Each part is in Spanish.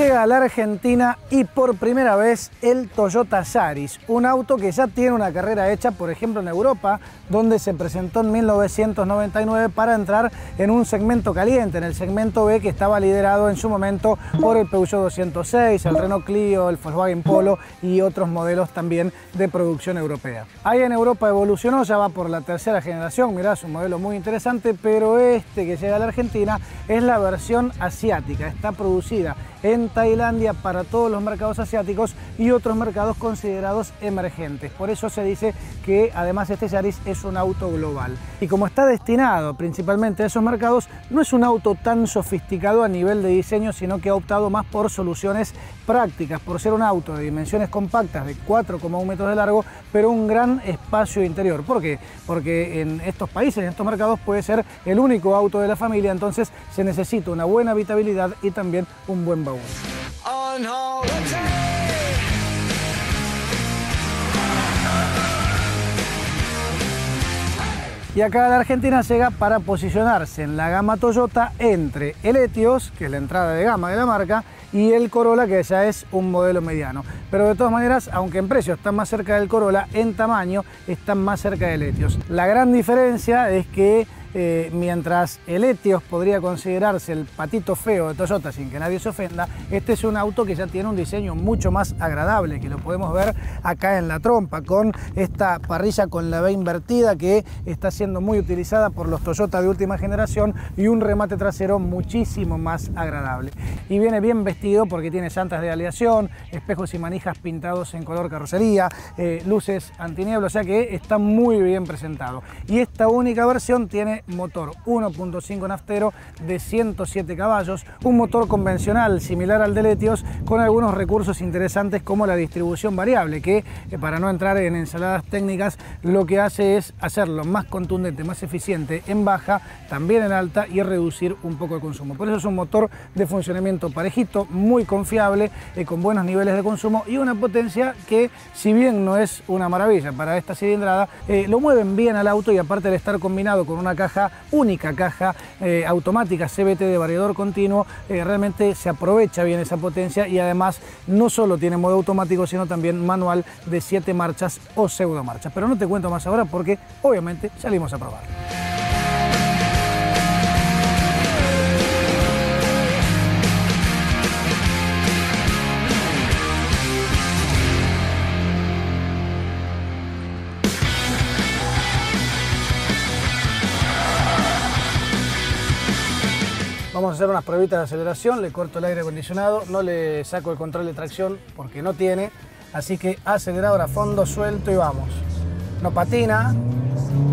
Llega a la Argentina y por primera vez el Toyota Yaris, un auto que ya tiene una carrera hecha, por ejemplo, en Europa, donde se presentó en 1999 para entrar en un segmento caliente, en el segmento B que estaba liderado en su momento por el Peugeot 206, el Renault Clio, el Volkswagen Polo y otros modelos también de producción europea. Ahí en Europa evolucionó, ya va por la tercera generación, mirá, es un modelo muy interesante, pero este que llega a la Argentina es la versión asiática, está producida en Tailandia para todos los mercados asiáticos y otros mercados considerados emergentes. Por eso se dice que además este Yaris es un auto global. Y como está destinado principalmente a esos mercados, no es un auto tan sofisticado a nivel de diseño, sino que ha optado más por soluciones prácticas, por ser un auto de dimensiones compactas de 4,1 metros de largo, pero un gran espacio interior. ¿Por qué? Porque en estos países, en estos mercados, puede ser el único auto de la familia, entonces se necesita una buena habitabilidad y también un buen baúl. Y acá la Argentina llega para posicionarse en la gama Toyota entre el Etios, que es la entrada de gama de la marca, y el Corolla, que ya es un modelo mediano. Pero de todas maneras, aunque en precio están más cerca del Corolla, en tamaño están más cerca del Etios. La gran diferencia es que eh, mientras el Etios podría considerarse el patito feo de Toyota sin que nadie se ofenda, este es un auto que ya tiene un diseño mucho más agradable, que lo podemos ver acá en la trompa, con esta parrilla con la B invertida que está siendo muy utilizada por los Toyota de última generación y un remate trasero muchísimo más agradable. Y viene bien vestido porque tiene llantas de aleación, espejos y manijas pintados en color carrocería, eh, luces antiniebla, o sea que está muy bien presentado. Y esta única versión tiene motor 1.5 naftero de 107 caballos, un motor convencional similar al de Letios con algunos recursos interesantes como la distribución variable que eh, para no entrar en ensaladas técnicas lo que hace es hacerlo más contundente, más eficiente en baja, también en alta y reducir un poco el consumo. Por eso es un motor de funcionamiento parejito, muy confiable, eh, con buenos niveles de consumo y una potencia que si bien no es una maravilla para esta cilindrada, eh, lo mueven bien al auto y aparte de estar combinado con una caja única caja eh, automática CBT de variador continuo, eh, realmente se aprovecha bien esa potencia y además no solo tiene modo automático, sino también manual de 7 marchas o pseudo marchas. Pero no te cuento más ahora porque obviamente salimos a probar. Hacer unas pruebitas de aceleración, le corto el aire acondicionado, no le saco el control de tracción porque no tiene, así que acelerador a fondo, suelto y vamos. No patina,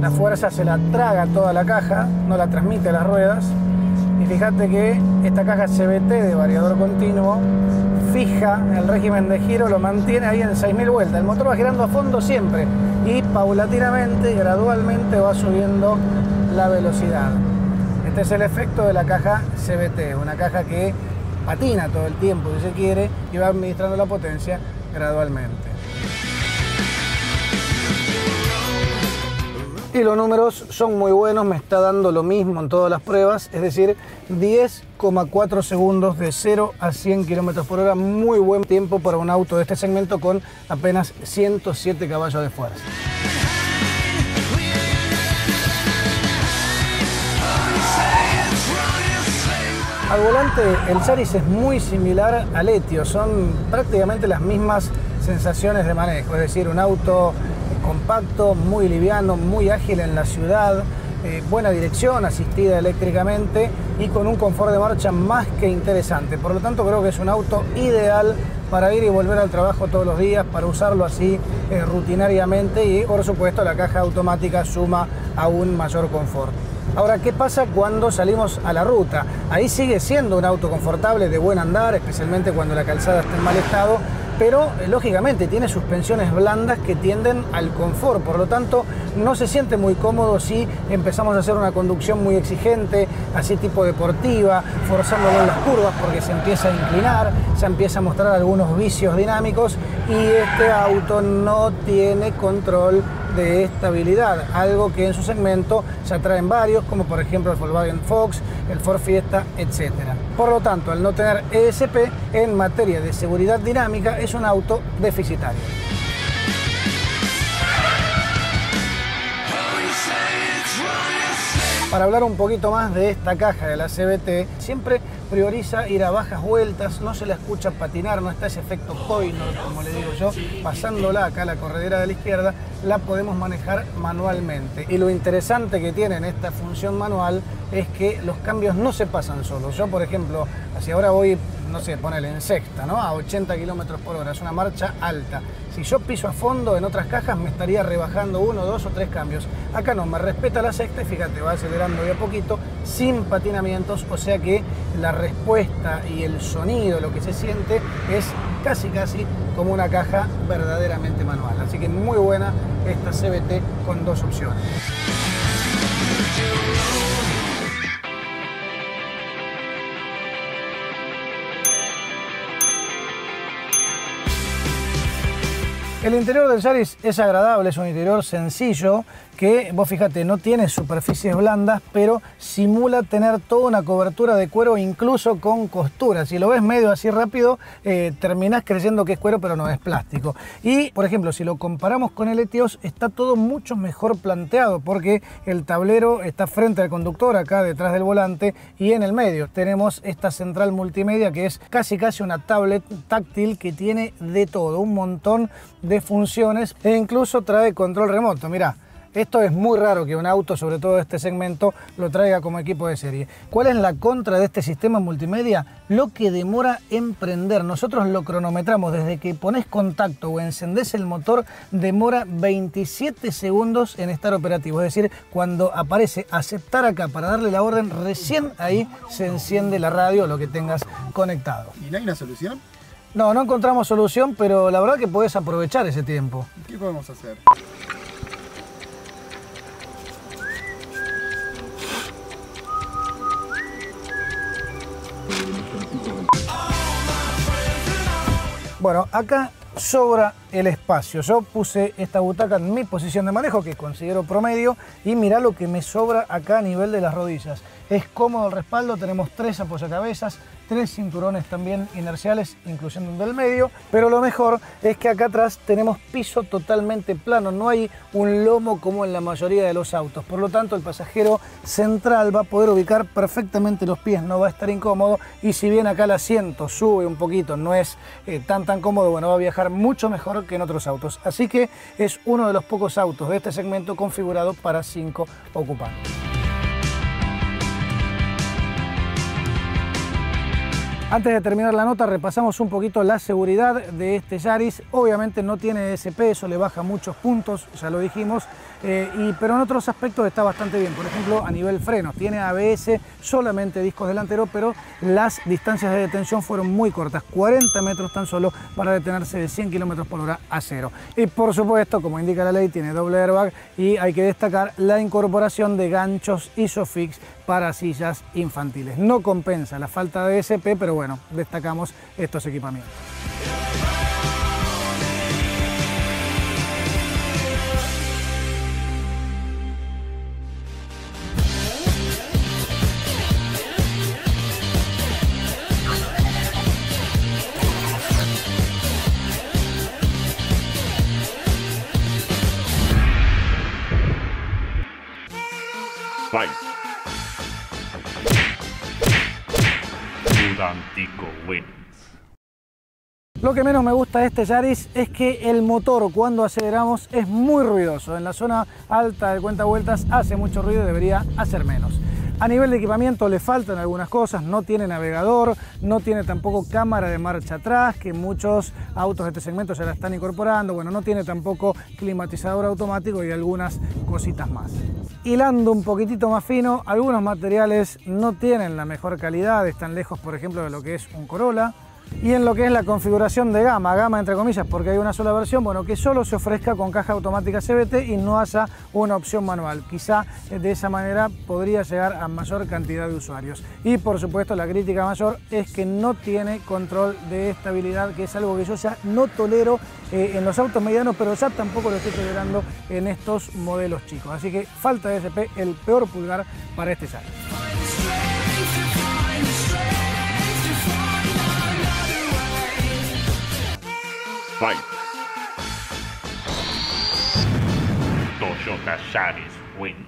la fuerza se la traga toda la caja, no la transmite a las ruedas. Y fíjate que esta caja CBT de variador continuo fija el régimen de giro, lo mantiene ahí en 6.000 vueltas. El motor va girando a fondo siempre y paulatinamente, gradualmente va subiendo la velocidad. Este es el efecto de la caja CBT, una caja que patina todo el tiempo si se quiere y va administrando la potencia gradualmente. Y los números son muy buenos, me está dando lo mismo en todas las pruebas, es decir, 10,4 segundos de 0 a 100 km por hora, muy buen tiempo para un auto de este segmento con apenas 107 caballos de fuerza. Al volante el Charis es muy similar al Etio, son prácticamente las mismas sensaciones de manejo, es decir, un auto compacto, muy liviano, muy ágil en la ciudad, eh, buena dirección, asistida eléctricamente y con un confort de marcha más que interesante. Por lo tanto creo que es un auto ideal para ir y volver al trabajo todos los días, para usarlo así eh, rutinariamente y por supuesto la caja automática suma aún mayor confort. Ahora, ¿qué pasa cuando salimos a la ruta? Ahí sigue siendo un auto confortable, de buen andar, especialmente cuando la calzada está en mal estado, pero eh, lógicamente tiene suspensiones blandas que tienden al confort, por lo tanto no se siente muy cómodo si empezamos a hacer una conducción muy exigente, así tipo deportiva, forzándolo en las curvas porque se empieza a inclinar, se empieza a mostrar algunos vicios dinámicos y este auto no tiene control de estabilidad, algo que en su segmento se atraen varios, como por ejemplo el Volkswagen Fox, el Ford Fiesta, etc. Por lo tanto, al no tener ESP en materia de seguridad dinámica es un auto deficitario. Para hablar un poquito más de esta caja de la CBT, siempre prioriza ir a bajas vueltas, no se la escucha patinar, no está ese efecto Pointer, como le digo yo, pasándola acá a la corredera de la izquierda, la podemos manejar manualmente. Y lo interesante que tiene en esta función manual es que los cambios no se pasan solos. Yo, por ejemplo, hacia ahora voy, no sé, ponele en sexta, ¿no? A 80 kilómetros por hora, es una marcha alta. Si yo piso a fondo en otras cajas me estaría rebajando uno, dos o tres cambios. Acá no, me respeta la sexta y fíjate, va acelerando de a poquito, sin patinamientos, o sea que la respuesta y el sonido, lo que se siente, es casi casi como una caja verdaderamente manual. Así que muy buena esta CBT con dos opciones. El interior del Yaris es agradable, es un interior sencillo que, vos fíjate, no tiene superficies blandas, pero simula tener toda una cobertura de cuero incluso con costuras. Si lo ves medio así rápido, eh, terminás creyendo que es cuero, pero no es plástico. Y, por ejemplo, si lo comparamos con el Etios, está todo mucho mejor planteado porque el tablero está frente al conductor, acá detrás del volante, y en el medio tenemos esta central multimedia que es casi casi una tablet táctil que tiene de todo, un montón de funciones e incluso trae control remoto. Mirá, esto es muy raro que un auto, sobre todo este segmento, lo traiga como equipo de serie. ¿Cuál es la contra de este sistema multimedia? Lo que demora en prender. Nosotros lo cronometramos desde que pones contacto o encendés el motor, demora 27 segundos en estar operativo. Es decir, cuando aparece aceptar acá para darle la orden, recién ahí se enciende la radio o lo que tengas conectado. ¿Y no hay una solución? No, no encontramos solución, pero la verdad que puedes aprovechar ese tiempo. ¿Qué podemos hacer? Bueno, acá sobra el espacio. Yo puse esta butaca en mi posición de manejo, que considero promedio, y mira lo que me sobra acá a nivel de las rodillas. Es cómodo el respaldo, tenemos tres apoyacabezas, tres cinturones también inerciales, incluyendo un del medio, pero lo mejor es que acá atrás tenemos piso totalmente plano, no hay un lomo como en la mayoría de los autos, por lo tanto el pasajero central va a poder ubicar perfectamente los pies, no va a estar incómodo y si bien acá el asiento sube un poquito, no es eh, tan tan cómodo, bueno, va a viajar mucho mejor que en otros autos, así que es uno de los pocos autos de este segmento configurado para cinco ocupantes. Antes de terminar la nota, repasamos un poquito la seguridad de este Yaris. Obviamente no tiene ese peso, le baja muchos puntos, ya lo dijimos, eh, pero en otros aspectos está bastante bien. Por ejemplo, a nivel frenos, tiene ABS, solamente discos delanteros, pero las distancias de detención fueron muy cortas, 40 metros tan solo para detenerse de 100 kilómetros por hora a cero. Y por supuesto, como indica la ley, tiene doble airbag y hay que destacar la incorporación de ganchos ISOFIX para sillas infantiles. No compensa la falta de SP, pero bueno, destacamos estos equipamientos. Lo que menos me gusta de este Yaris es que el motor cuando aceleramos es muy ruidoso. En la zona alta de cuenta vueltas hace mucho ruido y debería hacer menos. A nivel de equipamiento le faltan algunas cosas, no tiene navegador, no tiene tampoco cámara de marcha atrás, que muchos autos de este segmento ya la están incorporando, bueno, no tiene tampoco climatizador automático y algunas cositas más. Hilando un poquitito más fino, algunos materiales no tienen la mejor calidad, están lejos por ejemplo de lo que es un Corolla, Y en lo que es la configuración de gama, gama entre comillas, porque hay una sola versión, bueno, que solo se ofrezca con caja automática CBT y no haya una opción manual. Quizá eh, de esa manera podría llegar a mayor cantidad de usuarios. Y por supuesto la crítica mayor es que no tiene control de estabilidad, que es algo que yo ya no tolero eh, en los autos medianos, pero ya tampoco lo estoy tolerando en estos modelos chicos. Así que falta de SP, el peor pulgar para este Yaris. Fight. Toyota Yaris wins.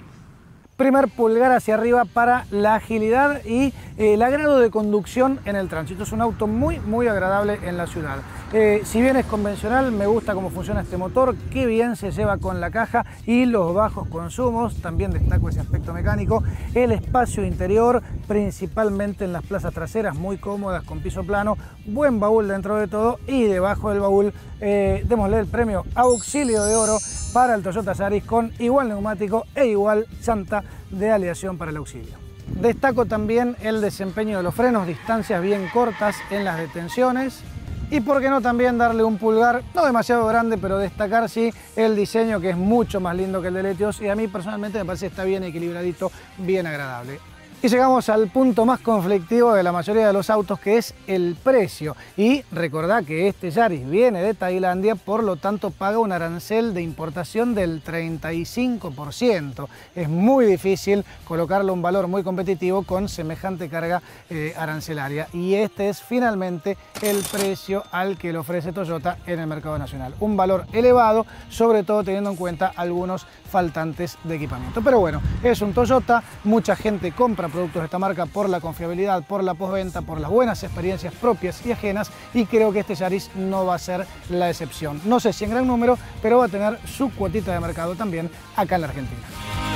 primer pulgar hacia arriba para la agilidad y eh, el agrado de conducción en el tránsito. Es un auto muy, muy agradable en la ciudad. Eh, si bien es convencional, me gusta cómo funciona este motor, qué bien se lleva con la caja y los bajos consumos, también destaco ese aspecto mecánico. El espacio interior, principalmente en las plazas traseras, muy cómodas, con piso plano, buen baúl dentro de todo y debajo del baúl, eh, démosle el premio Auxilio de Oro para el Toyota Yaris con igual neumático e igual llanta de aleación para el auxilio. Destaco también el desempeño de los frenos, distancias bien cortas en las detenciones, y por qué no también darle un pulgar, no demasiado grande, pero destacar sí el diseño que es mucho más lindo que el de Letios y a mí personalmente me parece que está bien equilibradito, bien agradable. Y llegamos al punto más conflictivo de la mayoría de los autos, que es el precio. Y recordad que este Yaris viene de Tailandia, por lo tanto paga un arancel de importación del 35%. Es muy difícil colocarle un valor muy competitivo con semejante carga eh, arancelaria. Y este es finalmente el precio al que le ofrece Toyota en el mercado nacional. Un valor elevado, sobre todo teniendo en cuenta algunos faltantes de equipamiento. Pero bueno, es un Toyota, mucha gente productos de esta marca por la confiabilidad, por la postventa, por las buenas experiencias propias y ajenas y creo que este Yaris no va a ser la excepción. No sé si en gran número, pero va a tener su cuotita de mercado también acá en la Argentina.